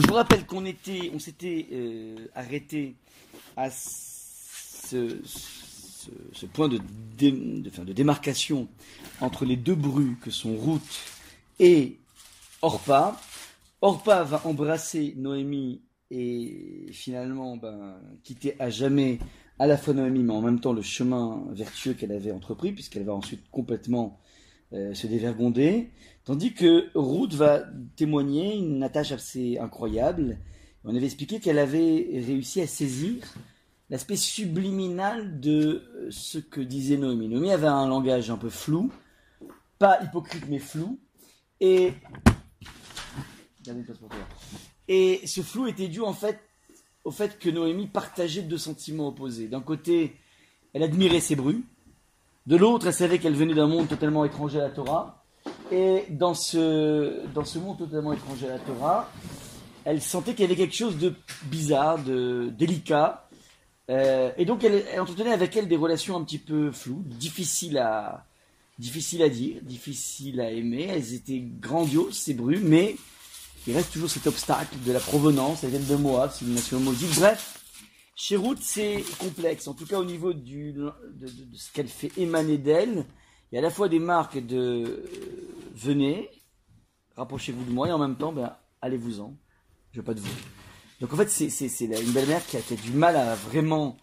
je vous rappelle qu'on était, on s'était euh, arrêté à ce, point de, démarcation entre les deux bruits que sont Ruth et Orpa. Orpa va embrasser Noémie et finalement ben, quitter à jamais à la fois Noémie, mais en même temps le chemin vertueux qu'elle avait entrepris, puisqu'elle va ensuite complètement se dévergonder. Tandis que Ruth va témoigner une attache assez incroyable. On avait expliqué qu'elle avait réussi à saisir l'aspect subliminal de ce que disait Noémie. Noémie avait un langage un peu flou, pas hypocrite mais flou, et et ce flou était dû en fait au fait que Noémie partageait deux sentiments opposés. D'un côté, elle admirait ses bruits, de l'autre, elle savait qu'elle venait d'un monde totalement étranger à la Torah, et dans ce, dans ce monde totalement étranger à la Torah, elle sentait qu'il y avait quelque chose de bizarre, de délicat. Euh, et donc elle, entretenait avec elle des relations un petit peu floues, difficiles à, difficiles à dire, difficiles à aimer. Elles étaient grandioses, ces bruits, mais il reste toujours cet obstacle de la provenance. Elles viennent de Moab, c'est une nation maudite. Bref, chez Ruth, c'est complexe. En tout cas, au niveau du, de, de ce qu'elle fait émaner d'elle, il y a à la fois des marques de euh, venez, rapprochez-vous de moi, et en même temps, ben, allez-vous-en, je veux pas de vous. Donc en fait, c'est une belle-mère qui a, fait du mal à vraiment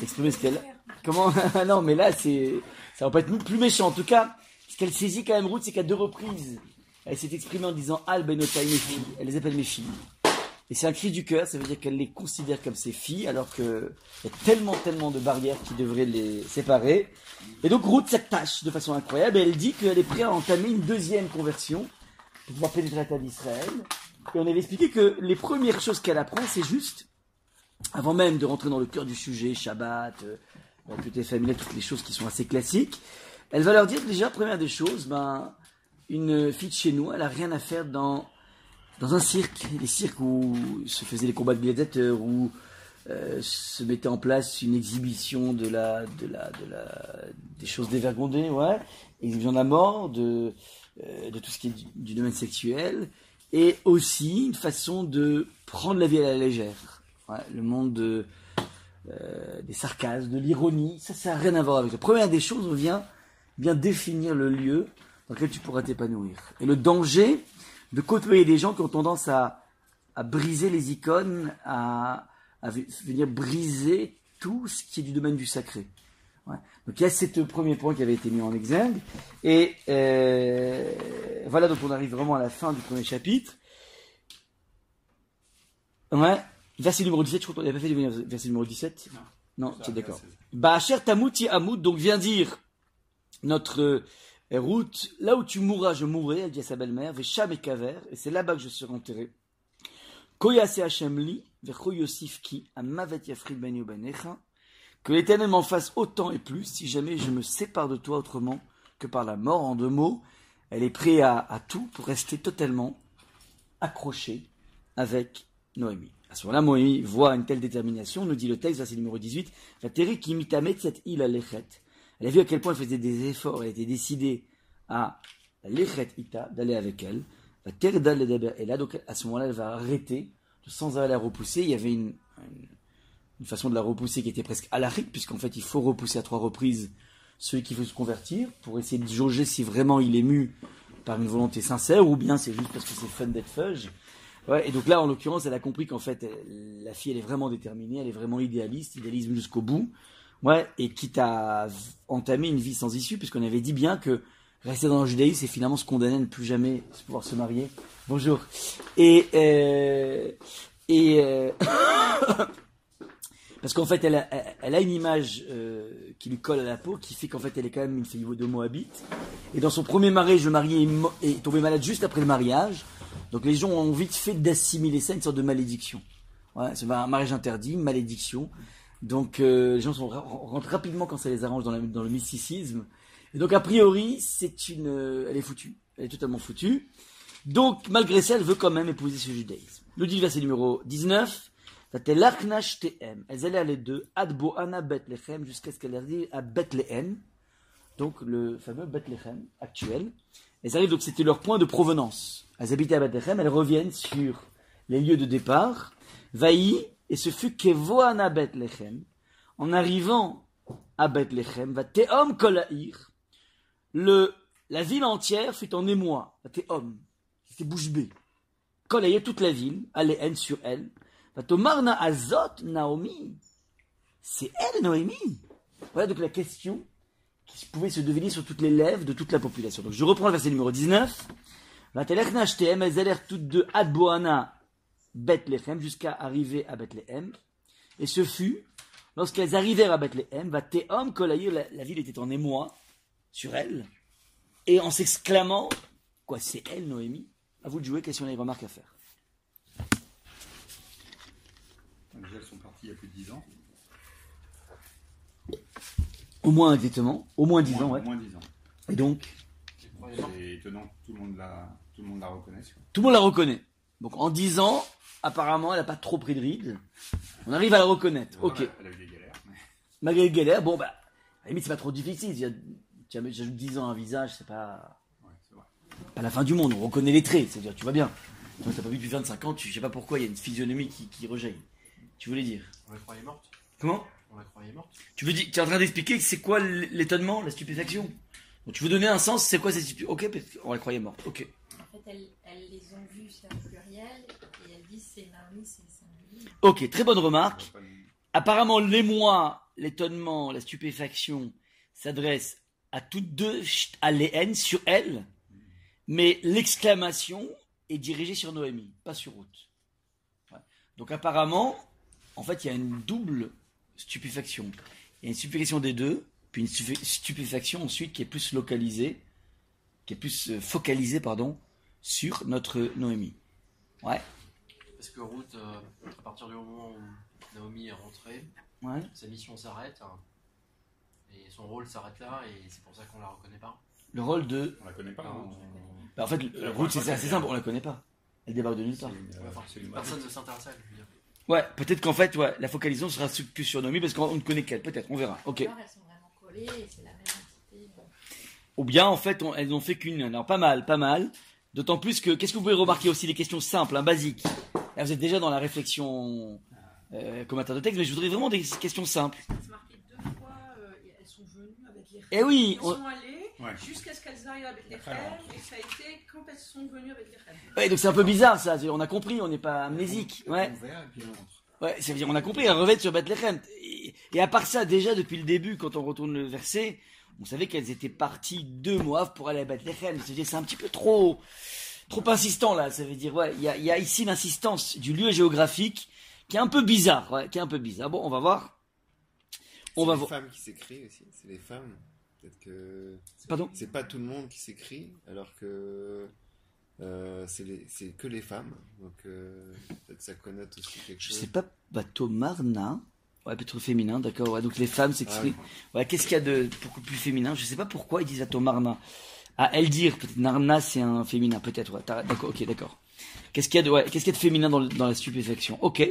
exprimer ce qu'elle. Comment Non, mais là, c'est ça va pas être plus méchant. En tout cas, ce qu'elle saisit quand même, Ruth, c'est qu'à deux reprises, elle s'est exprimée en disant Al Benotai, mes filles. Elle les appelle mes filles. Et c'est un cri du cœur, ça veut dire qu'elle les considère comme ses filles, alors qu'il y a tellement, tellement de barrières qui devraient les séparer. Et donc Ruth s'attache de façon incroyable, et elle dit qu'elle est prête à entamer une deuxième conversion pour pouvoir pénétrer la d'Israël. Et on avait expliqué que les premières choses qu'elle apprend, c'est juste, avant même de rentrer dans le cœur du sujet, Shabbat, euh, les familles, toutes les choses qui sont assez classiques, elle va leur dire déjà, première des choses, ben, une fille de chez nous, elle a rien à faire dans dans un cirque, les cirques où se faisaient les combats de gladiateurs, où euh, se mettait en place une exhibition de la, de la, de la, des choses dévergondées, ouais, exhibition de la mort, de, euh, de tout ce qui est du, domaine sexuel, et aussi une façon de prendre la vie à la légère. Ouais, le monde de, euh, des sarcasmes, de l'ironie, ça, ça n'a rien à voir avec ça. Première des choses, on vient bien définir le lieu dans lequel tu pourras t'épanouir. Et le danger, de côtoyer des gens qui ont tendance à, à briser les icônes, à, à, venir briser tout ce qui est du domaine du sacré. Ouais. Donc il y a ce premier point qui avait été mis en exergue. Et euh, voilà, donc on arrive vraiment à la fin du premier chapitre. Ouais. Verset numéro 17, je crois qu'on n'avait pas fait le verset numéro 17 Non, non tu es d'accord. Bah, cher Tamouti Amoud, donc vient dire notre et Ruth, là où tu mourras, je mourrai, elle dit à sa belle-mère, Vesham et Kaver, et c'est là-bas que je serai enterré. Koyase Amavet Yafrid ben Benecha, que l'éternel m'en fasse autant et plus si jamais je me sépare de toi autrement que par la mort. En deux mots, elle est prête à, tout pour rester totalement accrochée avec Noémie. À ce moment-là, Noémie voit une telle détermination, nous dit le texte, verset numéro 18, La qui cette île à l'échet. Elle a vu à quel point elle faisait des efforts, elle était décidée à l'échet ita, d'aller avec elle. Et là, donc, à ce moment-là, elle va arrêter, sans aller la repousser. Il y avait une, façon de la repousser qui était presque alarique, puisqu'en fait, il faut repousser à trois reprises celui qui veut se convertir, pour essayer de jauger si vraiment il est mu par une volonté sincère, ou bien c'est juste parce que c'est fun d'être fudge. Et donc là, en l'occurrence, elle a compris qu'en fait, la fille, elle est vraiment déterminée, elle est vraiment idéaliste, idéalisme jusqu'au bout. Ouais, et quitte à entamer une vie sans issue, puisqu'on avait dit bien que rester dans le judaïsme, c'est finalement se condamner à ne plus jamais pouvoir se marier. Bonjour. Et, euh, et euh, parce qu'en fait, elle a, elle a une image euh, qui lui colle à la peau, qui fait qu'en fait, elle est quand même une fille de Moabite. Et dans son premier mariage, le marié est tombé malade juste après le mariage. Donc les gens ont vite fait d'assimiler ça une sorte de malédiction. Ouais, c'est un mariage interdit, une malédiction. Donc euh, les gens sont, rentrent rapidement quand ça les arrange dans, le mysticisme. Et donc a priori, c'est une, euh, elle est foutue, elle est totalement foutue. Donc malgré ça, elle veut quand même épouser ce judaïsme. Le dit verset numéro 19. Elles allaient les deux, Adbo Anna Bethlehem, jusqu'à ce qu'elle arrive à Bethlehem, donc le fameux Bethlehem actuel. Elles arrivent, donc c'était leur point de provenance. Elles habitaient à Bethlehem, elles reviennent sur les lieux de départ. Vaï, et ce fut Kevoana Bethlehem. En arrivant à Bethlehem, va Teom Kolaïr. Le, la ville entière fut en émoi. Va Teom. C'était bouche bée. Kolaïr, toute la ville, allait haine sur elle. Va Tomarna Azot Naomi. C'est elle, Noémie. Voilà donc la question qui pouvait se deviner sur toutes les lèvres de toute la population. Donc je reprends le verset numéro 19. Vatelechna Shteem, elles allèrent toutes deux Adboana Bethléem jusqu'à arriver à Bethléem. Et ce fut, lorsqu'elles arrivèrent à Bethléem, va Théom Kolaïr, la, la ville était en émoi sur elle, et en s'exclamant, quoi, c'est elle, Noémie? À vous de jouer, question, des remarques à faire? Déjà, elles sont parties il y a plus de 10 ans. Au moins exactement, au moins 10 ans, Moins- ouais. Moins 10 ans. Et donc, C'est étonnant que tout le monde la, tout le monde la reconnaisse. quoi. tout le monde la reconnaît. Donc en 10 ans, apparemment, elle n'a pas trop pris de rides. On arrive à la reconnaître. Ok. Elle a eu des galères. mais- Malgré les galères, bon, bah, à la limite, c'est pas trop difficile. Il y a- tu as- J'ajoute 10 ans à un visage, c'est pas, Ouais, c'est vrai. pas la fin du monde. On reconnaît les traits, c'est-à-dire, tu vois bien. Toi, t'as pas vu depuis 25 ans, tu je sais pas pourquoi, il y a une physionomie qui, qui rejaillit. Tu voulais dire On la croyait morte. Comment On la croyait morte. Tu veux dire, tu es en train d'expliquer que c'est quoi l'étonnement, la stupéfaction Donc, tu veux donner un sens, c'est quoi cette stupéfaction Ok, qu'on la croyait morte. Ok. En fait, elles, elles les ont vus, c'est un pluriel, Ok, très bonne remarque. Apparemment, l'émoi, l'étonnement, la stupéfaction s'adresse à toutes deux, à Léhen, sur elle, mais l'exclamation est dirigée sur Noémie, pas sur Ruth. Donc apparemment, en fait, il y a une double stupéfaction. Il y a une stupéfaction des deux, puis une stupé- stupéfaction ensuite qui est plus localisée, qui est plus euh, focalisée, pardon, sur notre Noémie. Ouais, Parce que Ruth, euh, à partir du moment où Naomi est rentrée, ouais. sa mission s'arrête. hein, et son rôle s'arrête là, et c'est pour ça qu'on la reconnaît pas. Le rôle de On la connaît pas. Bah, en fait, le- Ruth, c'est assez simple, on la connaît pas. Elle débarque de nulle part. euh, Ouais, enfin, Personne ne s'intéresse à elle, je veux dire. Ouais, peut-être qu'en fait, ouais, la focalisation sera su- que sur Noémie parce qu'on ne connaît qu'elle. Peut-être, on verra. Ok. Alors, elles sont vraiment collées, et c'est la même entité. Ou bien, en fait, on- elles n'ont fait qu'une. Alors, pas mal, pas mal. D'autant plus que, qu'est-ce que vous pouvez remarquer aussi, les questions simples, hein, basiques. Là, vous êtes déjà dans la réflexion euh, commentaire de texte, mais je voudrais vraiment des questions simples. Deux fois, euh, et elles sont Eh oui, Elles sont allées Ouais. jusqu'à ce qu'elles arrivent avec les frères, et ça a été quand elles sont venues avec les frères. ouais, donc c'est un peu bizarre ça. On a compris, on n'est pas amnésique. Ouais. Et. Ouais, ça veut dire, on a compris, elle revêt sur Bethléem. Et, et à part ça, déjà depuis le début, quand on retourne le verset, on savait qu'elles étaient parties de Moab pour aller à Bethléem. C'est un petit peu trop, trop insistant là. Ça veut dire, ouais, il y a, il y a ici l'insistance du lieu géographique qui est un peu bizarre, ouais, qui est un peu bizarre. Bon, on va voir. On C'est va les voir. femmes qui s'écrivent aussi. C'est les femmes. Peut-être que Pardon? c'est pas tout le monde qui s'écrit, alors que euh, c'est les- c'est que les femmes. Donc euh, peut-être ça connote aussi quelque Je chose. sais pas, bateau Marna. Ouais, plutôt féminin, d'accord. Ouais, donc les femmes s'expriment. Ouais, qu'est-ce qu'il y a de beaucoup plus féminin? Je sais pas pourquoi ils disent bateau Elle dire, peut-être Narna c'est un féminin, peut-être. Ouais, d'accord, ok, d'accord. Qu'est-ce qu'il y a de, ouais, qu'est-ce qu'il y a de féminin dans, le- dans la stupéfaction? Ok,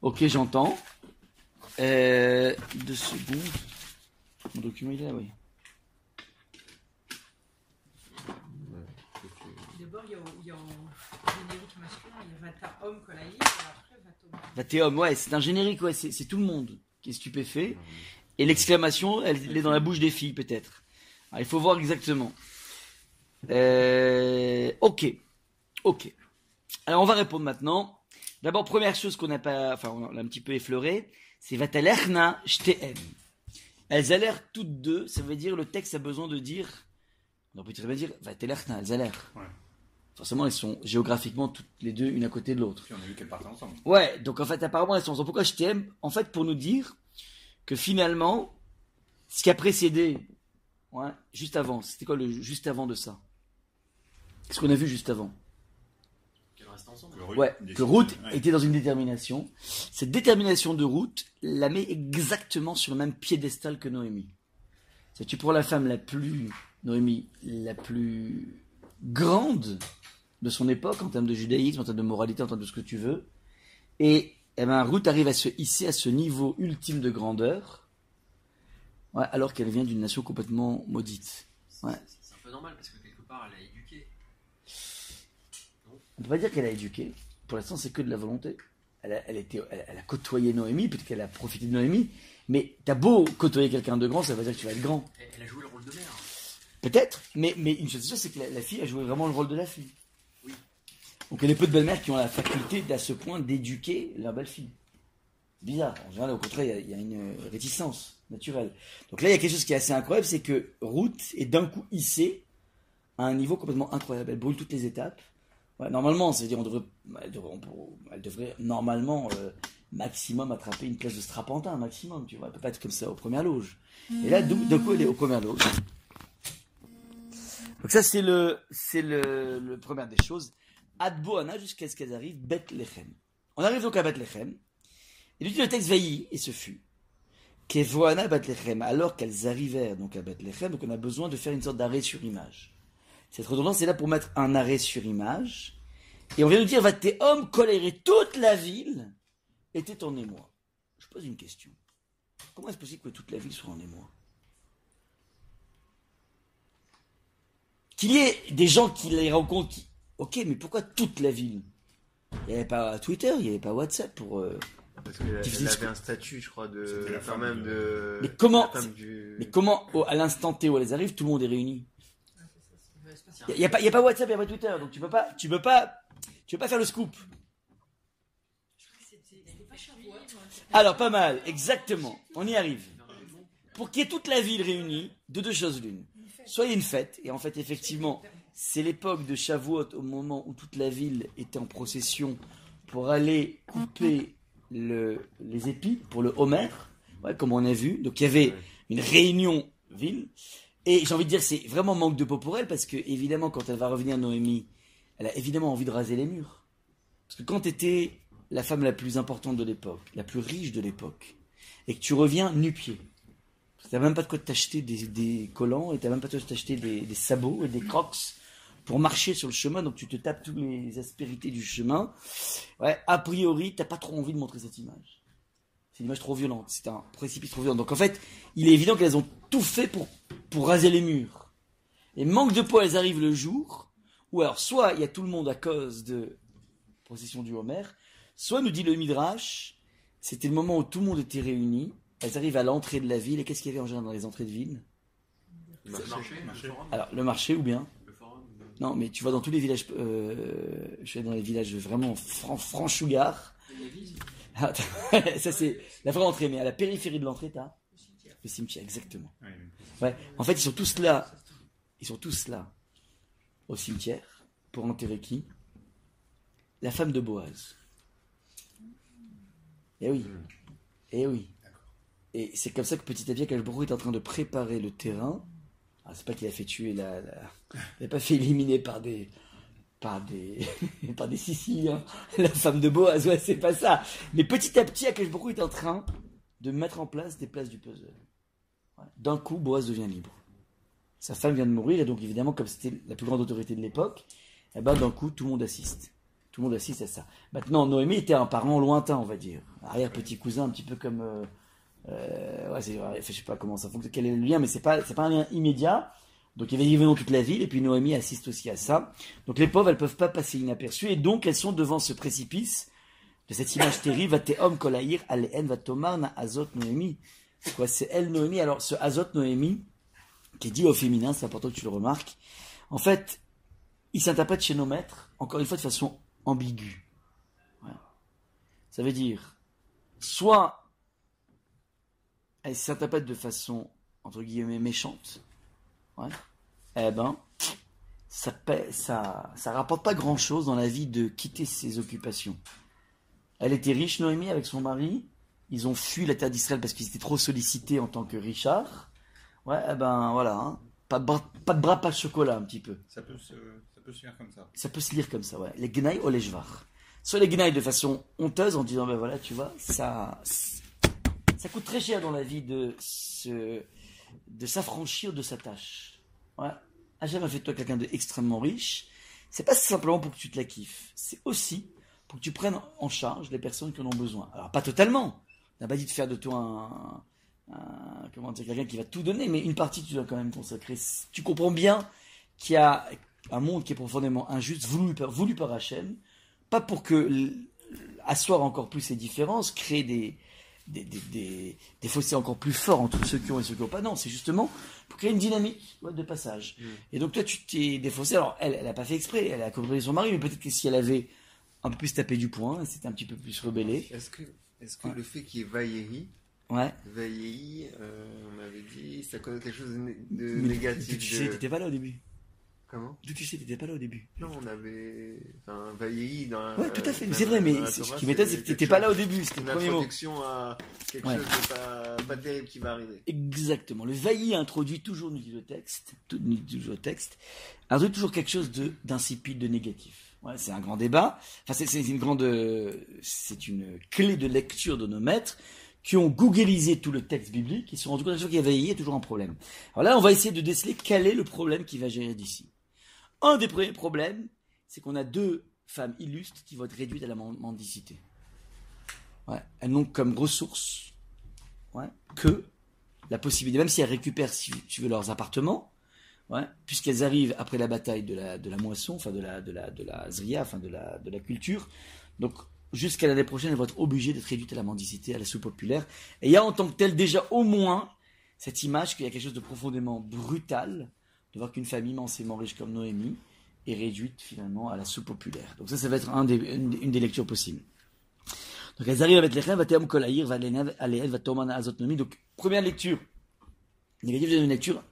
ok, j'entends. Euh, deux secondes. Mon document il est là, oui. D'abord, il y a, il y a en générique masculin, il y a Vata homme Kolaï, et après Vata homme. Batéum, ouais, c'est un générique, ouais, c'est c'est tout le monde qui est stupéfait. Et l'exclamation, elle, elle est dans la bouche des filles, peut-être. Alors, il faut voir exactement. Euh, ok. Ok. Alors, on va répondre maintenant. D'abord, première chose qu'on n'a pas, enfin, on l'a un petit peu effleuré, c'est Vatalerna Shteem. Elles allèrent toutes deux, ça veut dire, le texte a besoin de dire, on peut très bien dire Vatalerna, elles allèrent. Ouais. Forcément, elles sont géographiquement toutes les deux, une à côté de l'autre. Puis on a vu qu'elles partaient ensemble. Ouais, donc en fait, apparemment, elles sont ensemble. Pourquoi je t'aime En fait, pour nous dire que finalement, ce qui a précédé, ouais, juste avant, c'était quoi le juste avant de ça? Qu'est-ce qu'on a vu juste avant Qu'elles restent ensemble. Que Ruth Ouais, que Ruth ouais. était dans une détermination. Cette détermination de Ruth la met exactement sur le même piédestal que Noémie. C'est tu prends la femme la plus, Noémie, la plus grande de son époque en termes de judaïsme, en termes de moralité, en termes de ce que tu veux. Et eh ben, Ruth arrive à se hisser à ce niveau ultime de grandeur, ouais, alors qu'elle vient d'une nation complètement maudite. Ouais. C'est un peu normal parce que quelque part elle a éduqué. On peut pas dire qu'elle a éduqué. pour l'instant, c'est que de la volonté. Elle a, elle était, elle, elle a côtoyé Noémie, peut-être qu'elle a profité de Noémie, mais t'as beau côtoyer quelqu'un de grand, ça veut dire que tu vas être grand. Elle, a joué le rôle de mère. Peut-être, mais, mais une chose est sûre, c'est que la, la fille a joué vraiment le rôle de la fille. Oui. On connaît peu de belles-mères qui ont la faculté à ce point d'éduquer leur belle-fille. Bizarre. En général, au contraire, il y a- il y, a une réticence naturelle. Donc là, il y a quelque chose qui est assez incroyable, c'est que Ruth est d'un coup hissée à un niveau complètement incroyable. Elle brûle toutes les étapes. Ouais, normalement, c'est-à-dire, on devrait, elle devrait, normalement euh, maximum attraper une place de strapantin, maximum. Tu vois, elle peut pas être comme ça aux premières loges. Et là, d'un coup, elle est aux premières loges. Donc ça, c'est le, c'est le, le première des choses. Adboana jusqu'à ce qu'elles arrivent Bethléem. On arrive donc à Bethléem. Et lui dit le texte vaillit, et ce fut. Kevoana Bethléem, alors qu'elles arrivèrent donc à Bethléem, donc on a besoin de faire une sorte d'arrêt sur image. Cette redondance est là pour mettre un arrêt sur image. Et on vient nous dire, va tes hommes colérer toute la ville était en émoi. Je pose une question. Comment est-ce possible que toute la ville soit en émoi? Qu'il y ait des gens qui les rencontrent qui... Ok, mais pourquoi toute la ville? Il n'y avait pas Twitter, il n'y avait pas WhatsApp pour... euh, Parce qu'elle avait un statut, je crois, de. C'était la Quand femme même de- de. Mais comment- la femme du- Mais comment, au- à l'instant T où elles arrivent, tout le monde est réuni Ah, c'est ça, c'est- ouais, c'est pas ça. Il n'y a, pas- y a pas WhatsApp, il n'y a pas Twitter, donc tu peux pas, tu peux pas, tu peux pas faire le scoop. Je crois que c'était c'était pas Shavuot. Alors, pas mal, exactement. On y arrive. Pour qu'il y ait toute la ville réunie, de deux choses l'une. Soit il y a une fête, et en fait, effectivement, c'est l'époque de Shavuot, au moment où toute la ville était en procession pour aller couper le, les épis pour le Homer, ouais, comme on a vu. Donc, il y avait une réunion ville. Et j'ai envie de dire, c'est vraiment manque de peau pour elle, parce que, évidemment, quand elle va revenir, Noémie, elle a évidemment envie de raser les murs. Parce que quand tu étais la femme la plus importante de l'époque, la plus riche de l'époque, et que tu reviens nu-pied, t'as même pas de quoi t'acheter des, collants, et t'as même pas de quoi t'acheter des, des sabots et des crocs pour marcher sur le chemin, donc tu te tapes toutes les aspérités du chemin. Ouais, a priori, t'as pas trop envie de montrer cette image. C'est une image trop violente, c'est un précipice trop violent. Donc en fait, il est évident qu'elles ont tout fait pour, pour raser les murs. Et manque de peau, elles arrivent le jour, ou alors soit il y a tout le monde à cause de procession du Homer, soit nous dit le Midrash, c'était le moment où tout le monde était réuni, elles arrivent à l'entrée de la ville, et qu'est-ce qu'il y avait en général dans les entrées de ville? Le Marché. marché, marché. Alors le marché ou bien? Le forum. Non, mais tu vois dans tous les villages, euh, je suis allé dans les villages vraiment fran franchouillards. Ah, ça c'est la vraie entrée, mais à la périphérie de l'entrée, t'as Le cimetière. le cimetière, exactement. Ouais. En fait, ils sont tous là. Ils sont tous là au cimetière pour enterrer qui? La femme de Boaz. Eh oui. Eh oui. Et c'est comme ça que petit à petit, Akashboro est en train de préparer le terrain. Ah, c'est pas qu'il a fait tuer la, la- Il n'a pas fait éliminer par des. Par des. par des Siciliens. La femme de Boaz, ouais, c'est pas ça. Mais petit à petit, Akashboro est en train de mettre en place des places du puzzle. D'un coup, Boaz devient libre. Sa femme vient de mourir, et donc évidemment, comme c'était la plus grande autorité de l'époque, eh ben, d'un coup, tout le monde assiste. Tout le monde assiste à ça. Maintenant, Noémie était un parent lointain, on va dire. Arrière-petit cousin, un petit peu comme. euh, euh, je sais pas comment ça fonctionne, quel est le lien, mais c'est pas, pas un lien immédiat. Donc il y avait évidemment toute la ville, et puis Noémie assiste aussi à ça. Donc les pauvres, elles peuvent pas passer inaperçues, et donc elles sont devant ce précipice de cette image terrible, va te homme kolaïr, aléen, va tomar na azot Noémie. C'est quoi? C'est elle Noémie. Alors ce azot Noémie, qui est dit au féminin, c'est important que tu le remarques. En fait, il s'interprète chez nos maîtres, encore une fois de façon ambiguë. Voilà. Ça veut dire, soit elle s'interprète de façon, entre guillemets, méchante, ouais, eh ben, ça, paie- ça, ça rapporte pas grand chose dans la vie de quitter ses occupations. Elle était riche, Noémie, avec son mari. Ils ont fui la terre d'Israël parce qu'ils étaient trop sollicités en tant que Richard. Ouais, eh ben voilà, hein. pas, de bras, pas de bras, pas de chocolat un petit peu. Ça peut se, ça peut se faire comme ça. Ça peut se lire comme ça, ouais. Les gnailles ou les jvar. Soit les gnailles de façon honteuse en disant, ben voilà, tu vois, ça, ça coûte très cher dans la vie de se, de s'affranchir de sa tâche. Ouais. Hachem a fait de toi quelqu'un d'extrêmement riche. C'est pas simplement pour que tu te la kiffes. C'est aussi pour que tu prennes en charge les personnes qui en ont besoin. Alors, pas totalement. On n'a pas dit de faire de toi un, comment dire, quelqu'un qui va tout donner, mais une partie tu dois quand même consacrer. Tu comprends bien qu'il y a un monde qui est profondément injuste, voulu par, voulu Hachem, pas pour que asseoir encore plus ces différences, créer des, des, des, des, des fossés encore plus forts entre ceux qui ont et ceux qui n'ont pas. Non, c'est justement pour créer une dynamique de passage. Mm. Et donc toi, tu t'es défaussé. Alors, elle, elle n'a pas fait exprès, elle a compris son mari, mais peut-être que si elle avait un peu plus tapé du poing, elle s'était un petit peu plus rebellée. Est-ce que, est-ce que Ouais. le fait qu'il y ait Vaïehi, Ouais. Vaïehi, euh, on m'avait dit, ça connote quelque chose de, né- de Mais négatif. d'où tu de- sais, t'étais pas là au début. Comment D'où tu sais, t'étais pas là au début. Non, on avait. Enfin, Vaïehi dans. Ouais, tout à fait. C'est vrai, mais ce qui m'étonne, c'est que t'étais pas là au début. C'était Une le premier mot. introduction à quelque Ouais. chose de pas, pas terrible qui va arriver. Exactement. Le vailli introduit toujours, nous dit le texte, tout- nous dit le texte, introduit toujours quelque chose de d'insipide, de négatif. Ouais, c'est un grand débat. Enfin, c'est une grande, c'est une clé de lecture de nos maîtres qui ont googlisé tout le texte biblique et se sont rendus compte qu'il y a vailli, il y a toujours un problème. Alors là, on va essayer de déceler quel est le problème qui va gérer d'ici. Un des premiers problèmes, c'est qu'on a deux femmes illustres qui vont être réduites à la men- mendicité. Elles n'ont comme ressource que la possibilité, même si elles récupèrent, si tu veux, leurs appartements, puisqu'elles arrivent après la bataille de la, de la moisson, enfin de la, de la, de la zria, enfin de la, de la culture, donc jusqu'à l'année prochaine, elles vont être obligées d'être réduites à la mendicité, à la sous-populaire. Et il y a en tant que tel déjà au moins cette image qu'il y a quelque chose de profondément brutal de voir qu'une famille immensément riche comme Noémie est réduite finalement à la sous-populaire. Donc ça, ça va être un des, une, une des lectures possibles. Donc elles arrivent avec les rêves, Vatéam Kolaïr, Valénev, Aléel, Vatomana Azotnomi. Donc première lecture négative, deuxième lecture,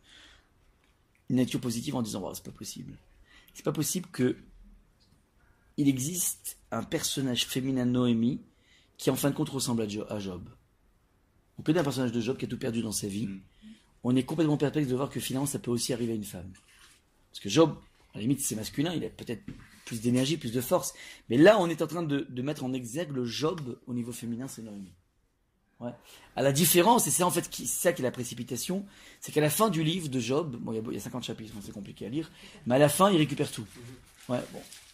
une lecture positive en disant, wow, c'est pas possible. C'est pas possible que il existe un personnage féminin Noémie qui en fin de compte ressemble à Job. On connaît un personnage de Job qui a tout perdu dans sa vie. Mm. On est complètement perplexe de voir que finalement ça peut aussi arriver à une femme. Parce que Job, à la limite, c'est masculin, il a peut-être plus d'énergie, plus de force. Mais là, on est en train de, mettre en exergue le Job au niveau féminin, c'est Noémie. À la différence, et c'est en fait qui- ça qui est la précipitation, c'est qu'à la fin du livre de Job, bon, il y a, beau- il y a 50 chapitres, hein, c'est compliqué à lire, mais à la fin, il récupère tout.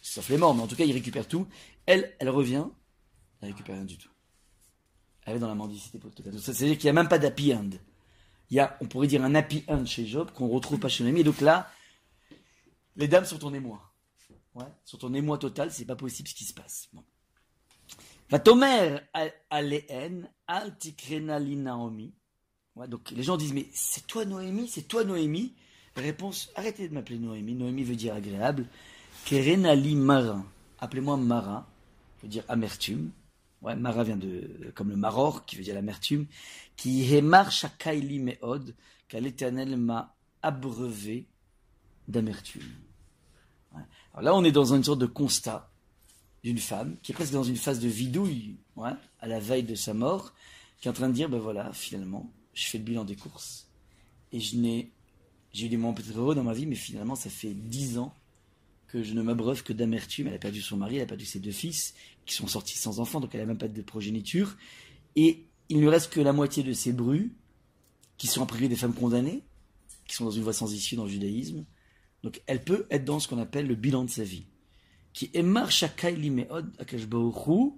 Sauf les morts, mais en tout cas, il récupère tout. Elle, elle revient, elle récupère rien du tout. Elle est dans la mendicité ça, C'est-à-dire qu'il n'y a même pas d'happy end. Il y a, on pourrait dire, un happy end chez Job qu'on retrouve pas chez Noémie. Et donc là, les dames sont en émoi. Sont en émoi total, c'est pas possible ce qui se passe. Bon. Vatomer aléen altikrena li Naomi. Donc les gens disent mais c'est toi Noémie, c'est toi Noémie. Réponse arrêtez de m'appeler Noémie. Noémie veut dire agréable. Kerena li Mara. Appelez-moi Mara, veut dire amertume. Ouais, Mara vient de comme le maror qui veut dire l'amertume. Qui hemar shakaili meod, car l'Éternel m'a abreuvé d'amertume. Alors là, on est dans une sorte de constat d'une femme qui est presque dans une phase de vidouille, à la veille de sa mort, qui est en train de dire, ben voilà, finalement, je fais le bilan des courses et je n'ai, j'ai eu des moments peut-être heureux dans ma vie, mais finalement, ça fait dix ans que je ne m'abreuve que d'amertume. Elle a perdu son mari, elle a perdu ses deux fils, qui sont sortis sans enfants, donc elle n'a même pas de progéniture. Et il ne lui reste que la moitié de ses brus, qui sont a priori des femmes condamnées, qui sont dans une voie sans issue dans le judaïsme. Donc elle peut être dans ce qu'on appelle le bilan de sa vie. Qui est Mar Shakai Limeod Akash Baruch Hu.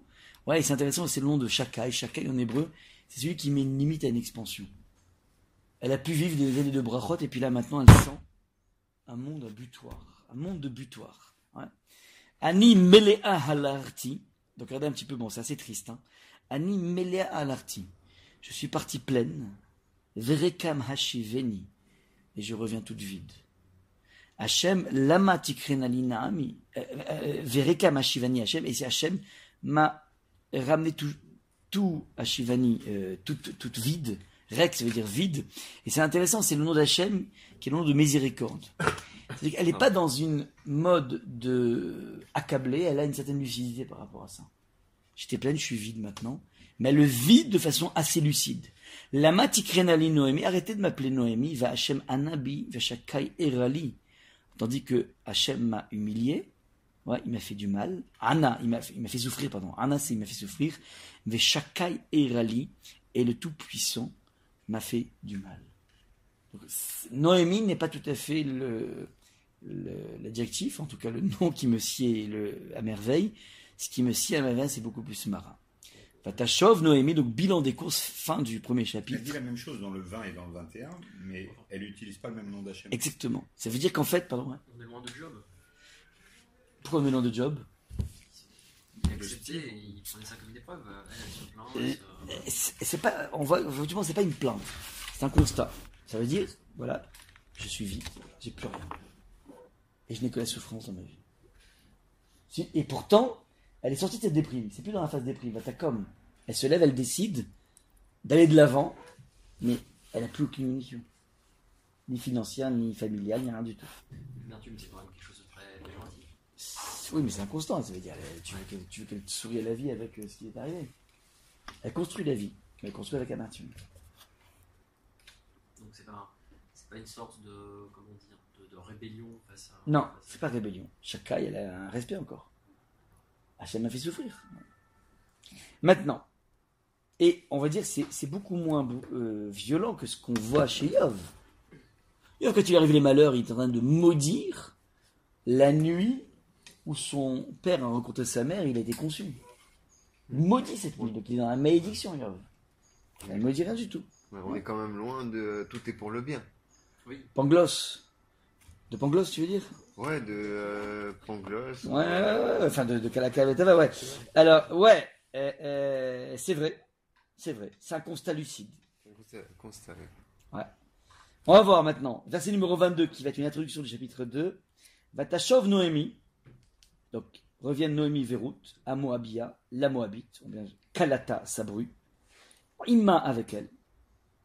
Ouais, c'est intéressant, c'est le nom de Shakai. Shakai en hébreu, c'est celui qui met une limite à une expansion. Elle a pu vivre des années de brachot, et puis là maintenant elle sent un monde à butoir. Un monde de butoir. Ouais. Ani Melea Halarti. Donc regardez un petit peu, bon, c'est assez triste. Hein. Ani Melea Halarti. Je suis partie pleine. Verekam Hashiveni. Et je reviens toute vide. Hachem, lama tikrenali naami, euh, euh, verekam hashivani Hachem, et c'est Hachem m'a ramené tout, tout hashivani, euh, tout, tout vide, rek ça veut dire vide, et c'est intéressant, c'est le nom d'Hachem qui est le nom de miséricorde. C'est-à-dire n'est pas dans une mode de elle a une certaine lucidité par rapport à ça. J'étais pleine, je suis vide maintenant, mais elle le vide de façon assez lucide. Lama tikrenali Noémie, arrêtez de m'appeler Noémie, va Hachem anabi, va shakai erali. Tandis que Hachem m'a humilié, ouais, il m'a fait du mal. Anna, il m'a fait, souffrir, pardon. Anna, c'est il m'a fait souffrir. Mais Shakai Erali, et le Tout-Puissant, m'a fait du mal. Donc, Noémie n'est pas tout à fait le, le- l'adjectif, en tout cas le nom qui me sied le, à merveille. Ce qui me sied à merveille, c'est beaucoup plus marin. Vatachov, Noémie, donc bilan des courses, fin du premier Elle dit chapitre. la même chose dans le 20 et dans le 21, mais elle n'utilise pas le même nom d'Hachem. Exactement. Ça veut dire qu'en fait, pardon, ouais. On est loin de Job. pourquoi on nom de Job? Accepté ça comme une épreuve. C'est pas, on voit, c'est pas une plainte, c'est un constat. Ça veut dire, voilà, je suis vide, j'ai plus rien. Et je n'ai que la souffrance dans ma vie. Et pourtant, elle est sortie de cette déprime. C'est plus dans la phase déprime. Elle comme, elle se lève, elle décide d'aller de l'avant, mais elle n'a plus aucune munition. Ni financière, ni familiale, ni rien du tout. L'amertume, c'est quand même quelque chose de très péjoratif. Oui, mais c'est inconstant, ça veut dire, tu veux qu'elle, tu veux qu'elle sourie à la vie avec euh, ce qui est arrivé. Elle construit la vie, mais elle construit avec amertume. Donc c'est pas, c'est pas une sorte de, comment dire, de, de rébellion face à. Non, face à- c'est pas rébellion. Chaque cas, elle a un respect encore. Hachem m'a fait souffrir. Maintenant, et on va dire c'est c'est beaucoup moins euh, violent que ce qu'on voit chez Yov. Yov, quand il arrive les malheurs, il est en train de maudire la nuit où son père a rencontré sa mère, il a été conçu. Il maudit cette nuit, donc il est dans la malédiction, Yov. Il ne maudit rien du tout. Ouais, on est quand même loin de tout est pour le bien. Oui, Panglos. De Panglos, tu veux dire? Ouais, de euh, Pangloss. Ouais, ouais, ouais, ouais, enfin de, de Calacavetava, ouais. Alors, ouais, euh, euh, c'est vrai, c'est vrai, c'est un constat lucide. Constat- constat, ouais. On va voir maintenant, verset numéro 22 qui va être une introduction du chapitre 2. Vatachov Noémie, donc reviennent Noémie Vérout, à Moabia, la Moabite, ou bien Kalata Sabru, Imma avec elle.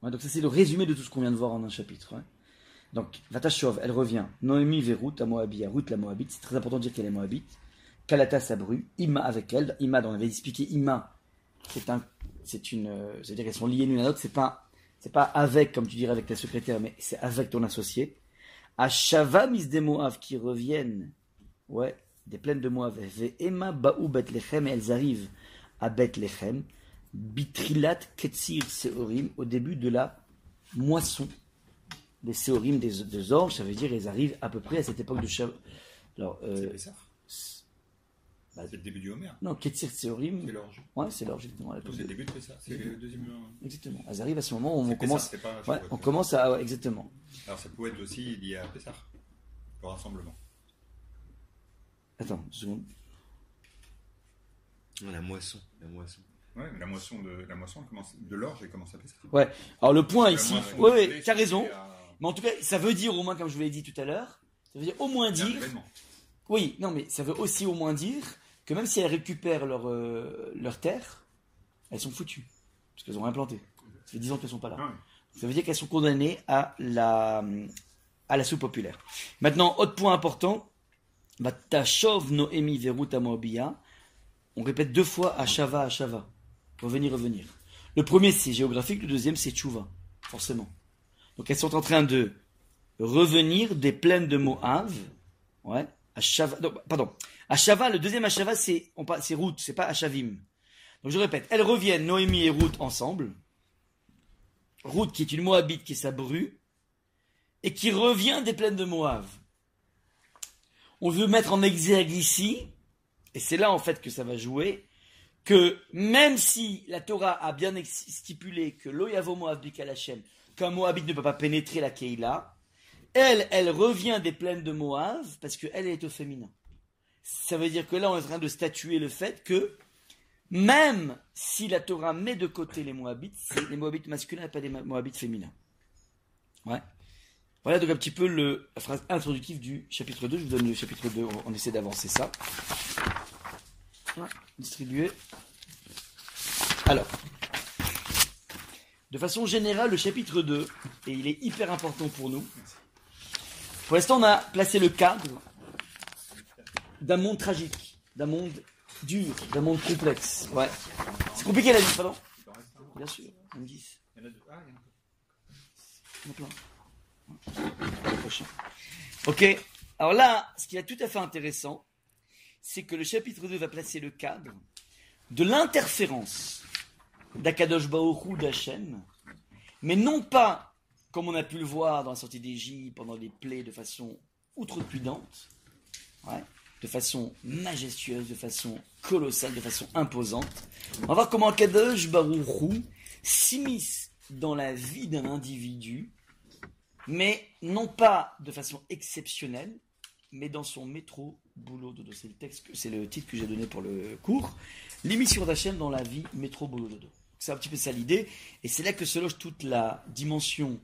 Donc ça c'est le résumé de tout ce qu'on vient de voir en un chapitre. ouais. Donc Vatachov, elle revient, Noémie Vérout, à Moabia, Ruth la Moabite, c'est très important de dire qu'elle est Moabite. Kalata Sabru, Imma avec elle. Imma, dont on avait expliqué, Imma, c'est un, c'est une, euh, c'est-à-dire qu'elles sont liées l'une à l'autre, c'est pas c'est pas avec, comme tu dirais, avec ta secrétaire, mais c'est avec ton associé. À Shava des Moav qui reviennent, ouais, des plaines de Moav. Ve Emma Baou Bethlehem, et elles arrivent à Bethlehem. Bitrilat Ketzir Seorim, au début de la moisson des Seorim, des, des orges, ça veut dire elles arrivent à peu près à cette époque de Shav. Alors, C'est euh, bah, C'est le début du Homer. non, Ketzir Seorim, C'est l'orge. ouais, c'est l'orge, exactement. c'est le début de Pessah. C'est le deuxième. Exactement. Elles arrivent à ce moment où on commence, Pessah, pas ouais, on commence à, ouais, exactement. Alors ça pouvait être aussi lié à Pessah, le rassemblement. Attends, une seconde. La moisson, la moisson. Ouais, mais la moisson de la moisson de l'orge, elle commence à Pessah. Ouais. Alors le point ici, tu as raison. à- Mais en tout cas, ça veut dire au moins, comme je vous l'ai dit tout à l'heure, ça veut dire au moins dire. Oui, non, mais ça veut aussi au moins dire que même si elles récupèrent leur, euh, leur terre, elles sont foutues. Parce qu'elles ont rien planté. Ça fait 10 ans qu'elles sont pas là. Ah Ça veut dire qu'elles sont condamnées à la, à la sous-populaire. Maintenant, autre point important. Bah, Tachov Noémi Verut Amoabia. On répète deux fois Ashava, Ashava. Revenir, revenir. Le premier, c'est géographique. Le deuxième, c'est Tchouva. Forcément. Donc, elles sont en train de revenir des plaines de Moab. Ouais. Ashava, non, pardon. Ashava, le deuxième Ashava, c'est, c'est Ruth, c'est pas Ashavim. Donc, je répète. Elles reviennent, Noémie et Ruth, ensemble. Ruth, qui est une Moabite, qui est sa bru, et qui revient des plaines de Moab. On veut mettre en exergue ici, et c'est là en fait que ça va jouer, que même si la Torah a bien stipulé que l'Oyavo Moab Hashem, qu'un Moabite ne peut pas pénétrer la Keila, elle, elle revient des plaines de Moab parce qu'elle elle est au féminin. Ça veut dire que là, on est en train de statuer le fait que même si la Torah met de côté les Moabites, les Moabites masculins et pas Ma- Moabites féminins. Ouais. Voilà donc un petit peu le, la phrase introductive du chapitre 2. Je vous donne le chapitre 2, on, on essaie d'avancer ça. Ouais, distribuer. Alors, de façon générale, le chapitre 2, et il est hyper important pour nous. Pour l'instant, on a placé le cadre d'un monde tragique, d'un monde dur, d'un monde complexe. Ouais. C'est compliqué la vie, pardon? Bien sûr, on me dit. Il y en a deux. Il y en a Il y en a plein. Ok. Alors là, ce qui est tout à fait intéressant, c'est que le chapitre 2 va placer le cadre de l'interférence d'Akadosh Baoru d'Hachem, mais non pas, comme on a pu le voir dans la sortie d'Égypte, pendant les plaies, de façon outrecuidante, de façon majestueuse, de façon colossale, de façon imposante. On va voir comment Akadosh Baruch s'immisce dans la vie d'un individu, mais non pas de façon exceptionnelle, mais dans son métro Boulot Dodo. C'est le texte, c'est le titre que j'ai donné pour le cours. L'émission d'Hachem dans la vie métro Boulot Dodo. C'est un petit peu ça l'idée. Et c'est là que se loge toute la dimension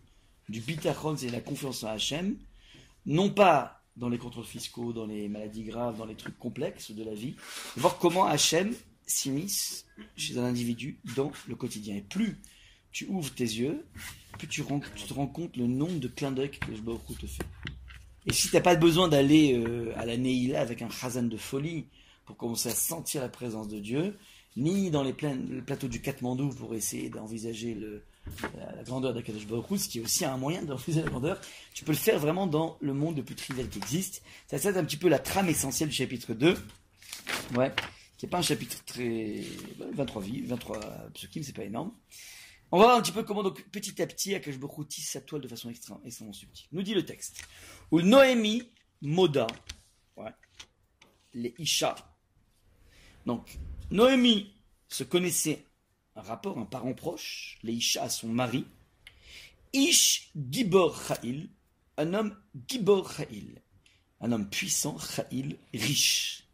du bitachon, c'est la confiance en Hachem. Non pas dans les contrôles fiscaux, dans les maladies graves, dans les trucs complexes de la vie. Voir comment Hachem s'immisce chez un individu dans le quotidien. Et plus tu ouvres tes yeux, plus tu, te rends compte le nombre de clins d'œil que Baruch te fait. Et si t'as pas besoin d'aller euh, à la Neila avec un chazan de folie pour commencer à sentir la présence de Dieu, ni dans les plaines, le plateau du Katmandou pour essayer d'envisager la, la grandeur d'Akadosh Baruch ce qui est aussi un moyen d'envisager la grandeur, tu peux le faire vraiment dans le monde le plus trivial qui existe. Ça, c'est un petit peu la trame essentielle du chapitre 2. Ouais. Qui est pas un chapitre très, bah, 23 vies, 23 psukim, c'est pas énorme. On va voir un petit peu comment, donc, petit à petit, Akadosh Baruch Hu tisse sa toile de façon extrêmement subtile. Nous dit le texte. Ou Noémie, Moda, les Isha. Donc, Noémie se connaissait un rapport, un parent proche, les Isha à son mari. Ish Gibor Cha'il, un homme Gibor Cha'il, un homme puissant, Cha'il, riche.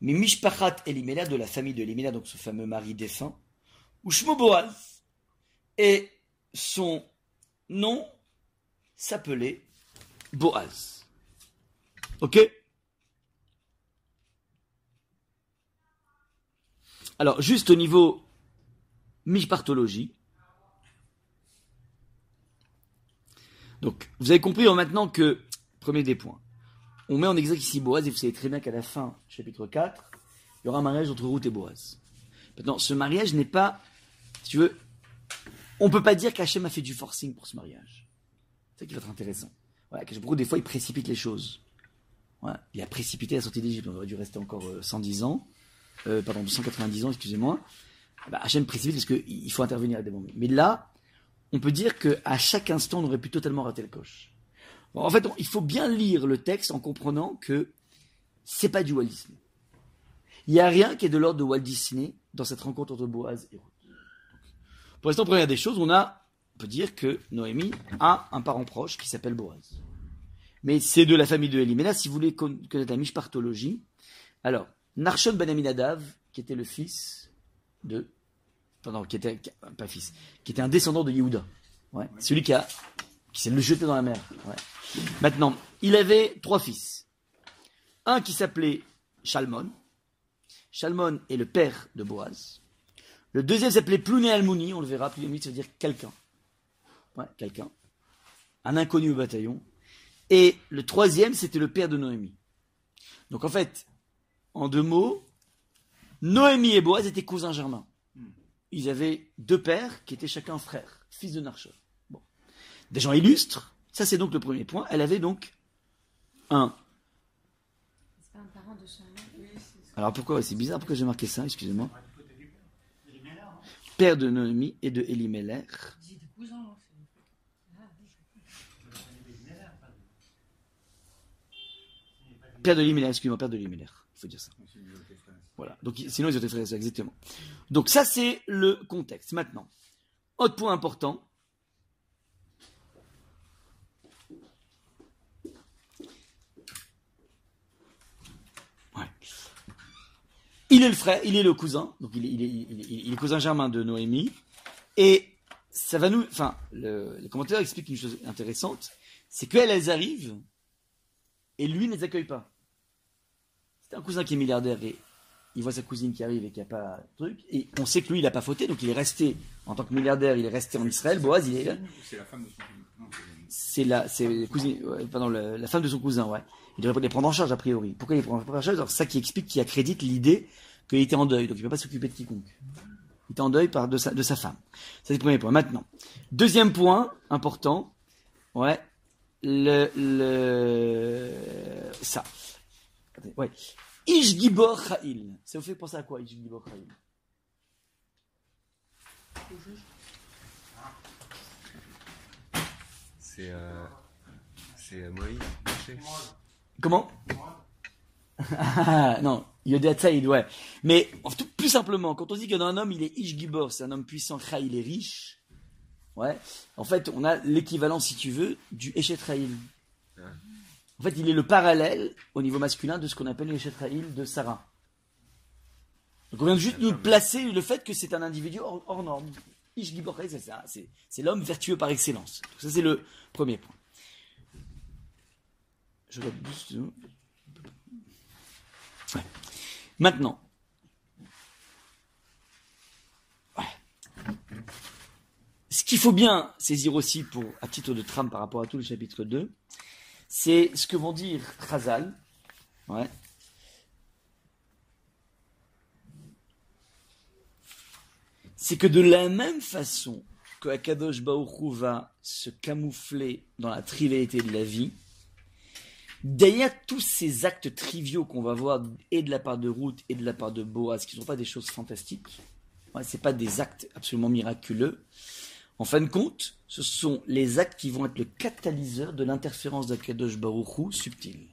Mais Mishpachat Elimelech, de la famille de Elimelech, donc ce fameux mari défunt, ou Shmo Boaz, et son nom s'appelait Boaz. Ok Alors, juste au niveau mishpartologie. Donc, vous avez compris hein, maintenant que, premier des points, on met en exergue Boaz, et vous savez très bien qu'à la fin, chapitre 4, il y aura un mariage entre Ruth et Boaz. Maintenant, ce mariage n'est pas, si tu veux, on peut pas dire qu'Hachem a fait du forcing pour ce mariage. C'est ça qui va être intéressant. Voilà, beaucoup, des fois, il précipite les choses. Il a précipité la sortie d'Égypte. On aurait dû rester encore euh, 110 ans. Euh, pardon, 190 ans, excusez-moi. Bah, Hachem précipite parce qu'il faut intervenir à des moments. Mais là, on peut dire qu'à chaque instant, on aurait pu totalement rater le coche. En fait, il faut bien lire le texte en comprenant que c'est pas du. Il n'y a rien qui est de l'ordre de Walt Disney dans cette rencontre entre Boaz et Ruth. Pour l'instant, première des choses, on a, on peut dire que Noémie a un parent proche qui s'appelle Boaz. Mais c'est de la famille de Elimena. Si vous voulez con- connaître la mishpartologie, alors, Narshon ben Aminadav, qui était le fils de, pardon, qui était, pas fils, qui était un descendant de Yehuda. Ouais. Celui qui a, qui s'est le jeté dans la mer. Ouais. Maintenant, il avait trois fils. Un qui s'appelait Shalmon. Shalmon est le père de Boaz. Le deuxième s'appelait Plouné Almouni, on le verra, Plouné ça veut dire quelqu'un. Ouais, quelqu'un. Un inconnu au bataillon. Et le troisième, c'était le père de Noémie. Donc en fait, en deux mots, Noémie et Boaz étaient cousins germains. Ils avaient deux pères qui étaient chacun frères, fils de Narshon. Bon. Des gens illustres, ça c'est donc le premier point. Elle avait donc un. C'est pas un parent de. Alors pourquoi C'est bizarre, pourquoi j'ai marqué ça, excusez-moi. Père de Noémie et de Elimelech. Père de Elimelech, excusez-moi, père de Elimelech. Il faut dire ça. Voilà. Donc, sinon, ils étaient frères et sœurs, exactement. Donc, ça, c'est le contexte. Maintenant, autre point important. Il est le frère, il est le cousin, donc il est, cousin germain de Noémie. Et ça va nous. Enfin, le, le commentaire explique une chose intéressante c'est qu'elles, elles arrivent et lui ne les accueille pas. C'est un cousin qui est milliardaire et il voit sa cousine qui arrive et qui n'a pas de truc. Et on sait que lui, il n'a pas fauté, donc il est resté, en tant que milliardaire, il est resté en Israël. Boaz, il est. C'est la femme de son c'est- la, c'est pardon, la, la femme de son cousin, ouais. Il devrait les prendre en charge, a priori. Pourquoi il les prend en charge? Alors, ça qui explique, qui accrédite l'idée qu'il était en deuil, donc il ne peut pas s'occuper de quiconque. Il était en deuil par, de, sa, de sa femme. Ça, c'est le premier point. Maintenant, deuxième point important, ouais, le, le, ça. Ouais. Ish Gibor. Ça vous fait penser à quoi, Ish Gibor C'est euh, c'est euh, Moïse. Comment? Ah, non, Yodé Tsaïd, ouais. Mais plus simplement, quand on dit qu'un homme, il est Ish Gibor, c'est un homme puissant, Kha, il est riche. Ouais. En fait, on a l'équivalent, si tu veux, du Eshet Raïl. Ouais. En fait, il est le parallèle au niveau masculin de ce qu'on appelle les Shetraïl de Sarah. Donc on vient juste nous placer le fait que c'est un individu hors, hors norme. Ish c'est ça, c'est, l'homme vertueux par excellence. Ça c'est le premier point. Je. Maintenant. Ce qu'il faut bien saisir aussi pour, à titre de trame par rapport à tout le chapitre 2, c'est ce que vont dire Khazal. Ouais. C'est que de la même façon que Akadosh Hu va se camoufler dans la trivialité de la vie, derrière tous ces actes triviaux qu'on va voir et de la part de Ruth et de la part de Boaz, qui ne sont pas des choses fantastiques, ouais, ce pas des actes absolument miraculeux, en fin de compte, ce sont les actes qui vont être le catalyseur de l'interférence d'Akadosh Baruch Hu subtile.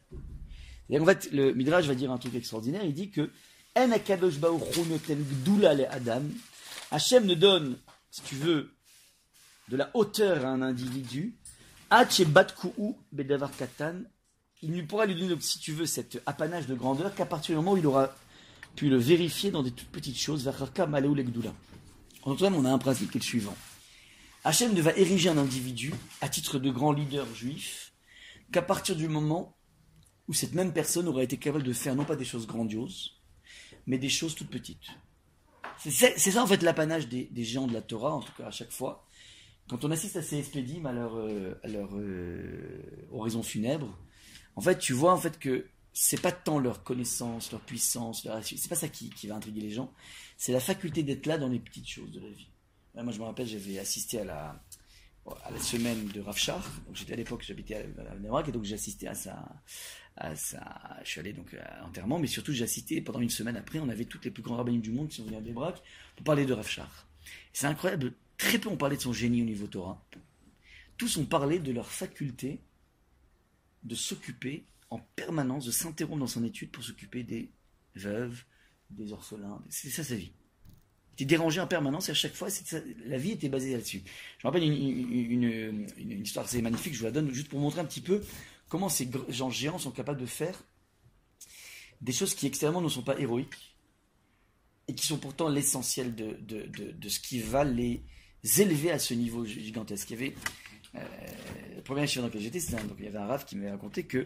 En fait, le Midrash va dire un truc extraordinaire, il dit que En Akadosh le Adam, Hachem ne donne, si tu veux, de la hauteur à un individu, il ne pourra lui donner, si tu veux, cet apanage de grandeur qu'à partir du moment où il aura pu le vérifier dans des toutes petites choses. En d'autres termes, on a un principe qui est le suivant. Hachem ne va ériger un individu à titre de grand leader juif qu'à partir du moment où cette même personne aura été capable de faire non pas des choses grandioses, mais des choses toutes petites. C'est ça en fait l'apanage des, des, géants de la Torah, en tout cas à chaque fois. Quand on assiste à ces espédimes à leur, euh, à leur euh, funèbre, en fait tu vois en fait que c'est pas tant leur connaissance, leur puissance, leur... c'est pas ça qui, qui va intriguer les gens, c'est la faculté d'être là dans les petites choses de la vie. Moi, je me rappelle, j'avais assisté à la, à la semaine de Rafchar. Donc, j'étais à l'époque, j'habitais à Nébrac, et donc j'ai assisté à sa, je suis allé donc à l'enterrement, mais surtout j'ai assisté pendant une semaine après, on avait toutes les plus grands rabbins du monde qui sont venus à Nébrac pour parler de Rafchar. C'est incroyable, très peu ont parlé de son génie au niveau Torah. Tous ont parlé de leur faculté de s'occuper en permanence, de s'interrompre dans son étude pour s'occuper des veuves, des orphelins. C'est ça sa vie était dérangé en permanence et à chaque fois, la vie était basée là-dessus. Je me rappelle une, une histoire assez magnifique, je vous la donne juste pour montrer un petit peu comment ces gens géants sont capables de faire des choses qui extérieurement ne sont pas héroïques et qui sont pourtant l'essentiel de, de, de, ce qui va les élever à ce niveau gigantesque. Il y avait, euh, le premier dans lequel j'étais, il y avait un raf qui m'avait raconté que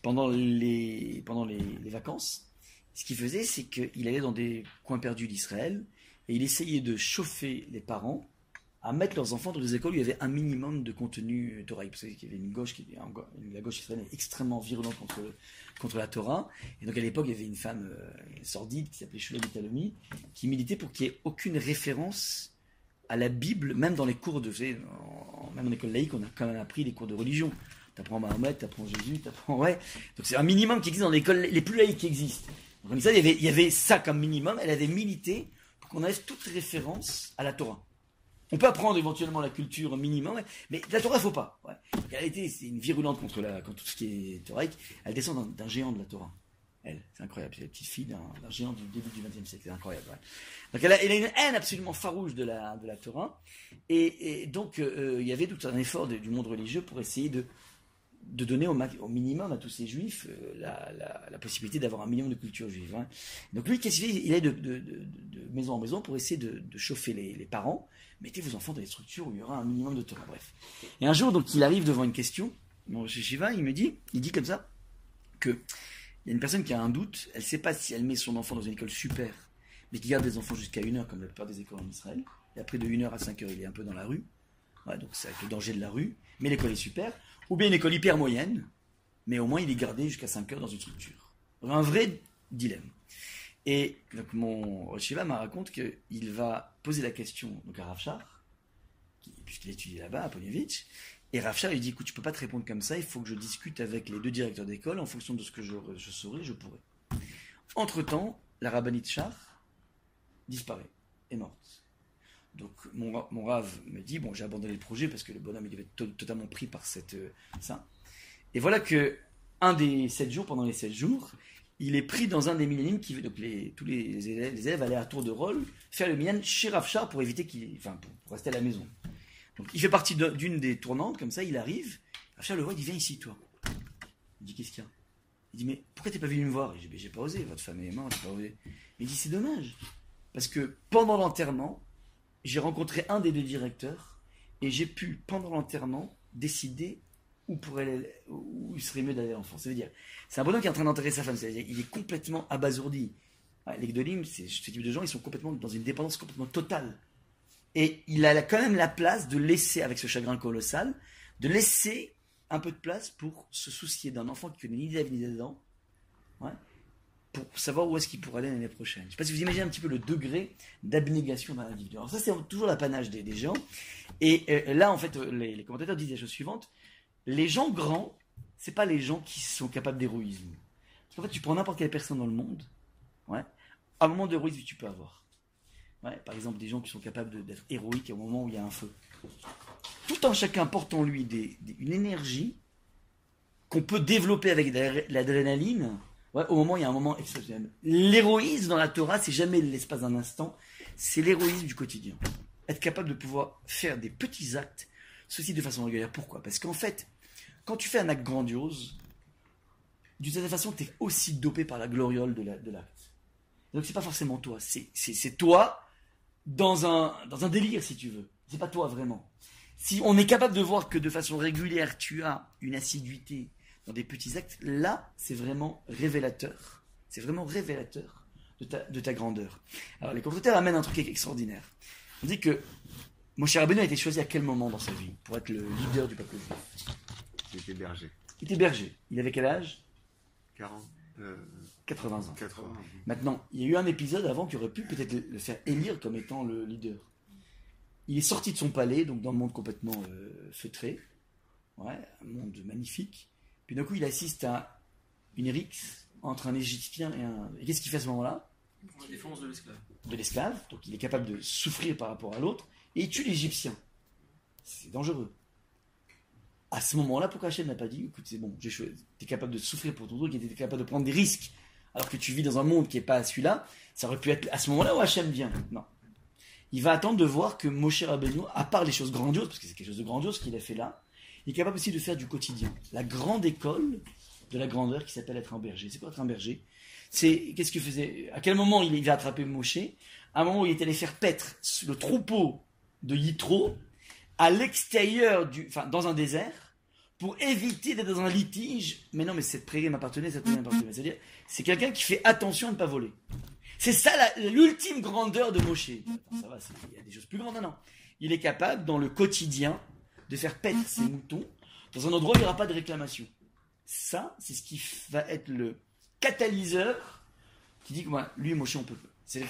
pendant les, pendant les vacances, ce qu'il faisait, c'est qu'il allait dans des coins perdus d'Israël, et il essayait de chauffer les parents à mettre leurs enfants dans des écoles où il y avait un minimum de contenu Torah. Savez qu'il y avait une gauche, qui, la gauche israélienne extrêmement virulente contre, contre la Torah. Et donc à l'époque, il y avait une femme euh, sordide qui s'appelait Shula Bitalomi, qui militait pour qu'il n'y ait aucune référence à la Bible, même dans les cours de. Même en école laïque, on a quand même appris les cours de religion. T'apprends Mahomet, t'apprends Jésus, t'apprends. Ouais. Donc c'est un minimum qui existe dans les écoles les plus laïques qui existent. Donc ça, il y, avait, ça comme minimum. Elle avait milité qu'on enlève toute référence à la Torah. On peut apprendre éventuellement la culture minimum, mais la Torah, il ne faut pas. Ouais. c'est une virulente contre, la, contre tout ce qui est thoraïque. Elle descend d'un géant de la Torah. Elle, c'est incroyable. C'est la petite fille d'un géant du début du XXe siècle. C'est incroyable. Donc elle a, une haine absolument farouche de la, de la Torah. Et, donc euh, il y avait tout un effort du monde religieux pour essayer de, de donner au, minimum à tous ces juifs euh, la, la, possibilité d'avoir un minimum de culture juive. Hein. Donc lui, qu'est-ce qu'il fait? Il est de, de, maison en maison pour essayer de, chauffer les, les, parents. Mettez vos enfants dans des structures où il y aura un minimum de Torah. Bref. Et un jour, donc, il arrive devant une question. Mon Shiva, il me dit, il dit comme ça, que il y a une personne qui a un doute. Elle ne sait pas si elle met son enfant dans une école super, mais qui garde des enfants jusqu'à une heure, comme la plupart des écoles en Israël. Et après de une heure à cinq heures, il est un peu dans la rue. Ouais, donc c'est le danger de la rue. Mais l'école est super ou bien une école hyper moyenne, mais au moins il est gardé jusqu'à 5 heures dans une structure. Un vrai dilemme. Et donc mon Rochiva m'a raconte qu'il va poser la question à Ravchar, puisqu'il étudie là-bas à Ponyevitch, et Ravchar lui dit écoute, je peux pas te répondre comme ça, il faut que je discute avec les deux directeurs d'école, en fonction de ce que je, je saurai, je pourrai. Entre-temps, la rabbinite Char disparaît, est morte. Donc mon, mon rave me dit, bon j'ai abandonné le projet parce que le bonhomme il devait être totalement pris par cette, euh, ça. Et voilà que un des sept jours, pendant les sept jours, il est pris dans un des milléniums qui donc les, tous les élèves, les élèves allaient à tour de rôle faire le millénium chez Rafchar pour éviter qu'il, enfin pour, rester à la maison. Donc il fait partie d'une des tournantes comme ça, il arrive, Rafchar le voit, il dit viens ici toi. Il dit, qu'est-ce qu'il y a? Il dit, mais pourquoi t'es pas venu me voir? Il dit, mais j'ai pas osé, votre femme est morte, j'ai pas osé. Il dit, c'est dommage. Parce que pendant l'enterrement, j'ai rencontré un des deux directeurs et j'ai pu, pendant l'enterrement, décider où, il serait mieux d'aller l'enfant. Ça veut dire, c'est un bonhomme qui est en train d'enterrer sa femme. C'est-à-dire, il est complètement abasourdi. Les Gdolim, c'est ce type de gens, ils sont complètement dans une dépendance complètement totale. Et il a quand même la place de laisser, avec ce chagrin colossal, de laisser un peu de place pour se soucier d'un enfant qui connaît ni d'Ève ni ouais, pour savoir où est-ce qu'il pourra aller l'année prochaine. Je ne sais pas si vous imaginez un petit peu le degré d'abnégation d'un individu. Alors ça, c'est toujours l'apanage des, gens. Et euh, là, en fait, euh, les, commentateurs disent la chose suivante. Les gens grands, c'est pas les gens qui sont capables d'héroïsme. Parce qu'en fait, tu prends n'importe quelle personne dans le monde, ouais, un moment d'héroïsme, tu peux avoir. Par exemple, des gens qui sont capables d'être héroïques au moment où il y a un feu. Tout en chacun porte en lui une énergie qu'on peut développer avec l'adrénaline au moment il y a un moment exceptionnel. L'héroïsme dans la Torah, c'est jamais l'espace d'un instant, c'est l'héroïsme du quotidien. Être capable de pouvoir faire des petits actes, ceci de façon régulière. Pourquoi? Parce qu'en fait, quand tu fais un acte grandiose, d'une certaine façon, tu es aussi dopé par la gloriole de la- de l'acte. Donc c'est pas forcément toi, c'est toi dans un, dans un délire si tu veux. C'est pas toi vraiment. Si on est capable de voir que de façon régulière tu as une assiduité dans des petits actes, là c'est vraiment révélateur. C'est vraiment révélateur de ta, de ta grandeur. Alors les commentateurs amènent un truc extraordinaire. On dit que Moshe Rabbeinu a été choisi à quel moment dans sa vie pour être le leader du peuple juif? J'étais berger. Il était berger. Il avait quel âge? 40, euh, 80 ans. 80. Maintenant, il y a eu un épisode avant qui aurait pu peut-être le faire élire comme étant le leader. Il est sorti de son palais, donc dans le monde complètement euh, feutré, ouais, un monde magnifique. Puis d'un coup, il assiste à une rixe entre un Égyptien et un. Et qu'est-ce qu'il fait à ce moment-là? Pour la défense de l'esclave. De l'esclave, donc il est capable de souffrir par rapport à l'autre, et il tue l'Égyptien. C'est dangereux. À ce moment-là, pourquoi Hachem n'a pas dit, écoute, c'est bon, j'ai choisi, t'es capable de souffrir pour ton truc, t'es capable de prendre des risques, alors que tu vis dans un monde qui n'est pas celui-là, ça aurait pu être à ce moment-là où Hachem vient. Non. Il va attendre de voir que Moshe Rabbeinu, à part les choses grandioses, parce que c'est quelque chose de grandiose qu'il a fait là, il est capable aussi de faire du quotidien. La grande école de la grandeur qui s'appelle être un berger. C'est quoi être un berger? C'est qu'est-ce que faisait À quel moment il va attraper Moshe? À un moment où il est allé faire paître le troupeau de Yitro à l'extérieur du, enfin dans un désert, pour éviter d'être dans un litige. Mais non, mais cette prairie m'appartenait, cette prairie m'appartenait. C'est-à-dire, c'est quelqu'un qui fait attention à ne pas voler. C'est ça l'ultime grandeur de Moshe. Attends, ça va, il y a des choses plus grandes. Non, non. Il est capable, dans le quotidien, de faire paître ses moutons dans un endroit où il n'y aura pas de réclamation. Ça, c'est ce qui va être le catalyseur qui dit que moi, lui, Moshe, on peut. C'est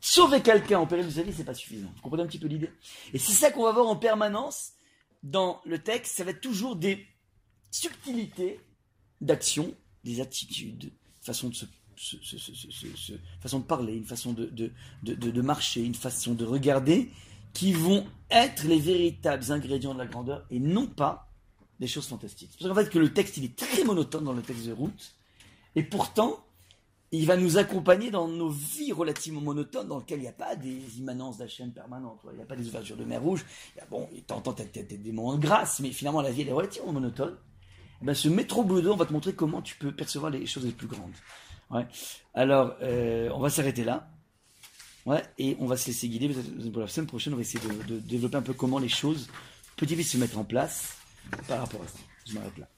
sauver quelqu'un en péril de sa vie, c'est pas suffisant. Vous comprenez un petit peu l'idée? Et c'est ça qu'on va voir en permanence dans le texte. Ça va être toujours des subtilités d'action, des attitudes, façon de se, façon de parler, une façon de, de- de marcher, une façon de regarder, qui vont être les véritables ingrédients de la grandeur et non pas des choses fantastiques. C'est pour ça qu'en fait que le texte il est très monotone dans le texte de route et pourtant il va nous accompagner dans nos vies relativement monotones dans lesquelles il n'y a pas des immanences d'Hachem permanentes, il n'y a pas des ouvertures de mer rouge, il y a, bon, des moments de grâce, mais finalement la vie elle est relativement monotone. Eh ben, ce métro boulot on va te montrer comment tu peux percevoir les choses les plus grandes. Alors, euh, on va s'arrêter là. Ouais, et on va se laisser guider. Pour la semaine prochaine, on va essayer de, développer un peu comment les choses petit petit se mettre en place par rapport à ça. Je m'arrête là.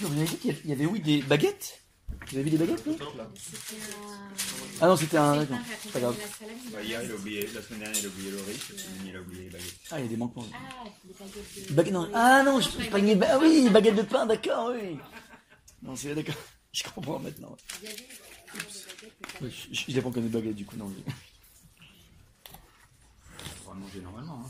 Que Vous avez dit qu'il y avait, oui, des baguettes? Vous avez vu des baguettes, non C'était un. Ah non, c'était un. d'accord. Pas grave. Bah, hier, il a fait- oublié, la semaine dernière, il a oublié le riz, cette semaine, il a oublié les baguettes. Ah, il y a des manquements. Ah, les baguettes de. Baguette, non. Ah non, je je panier. Ah oui, baguette de pain, d'accord, oui. Non, c'est d'accord. Je comprends maintenant. Pas Oui, je, je, je dépends comme des baguettes, du coup, non. On va manger normalement. Hein.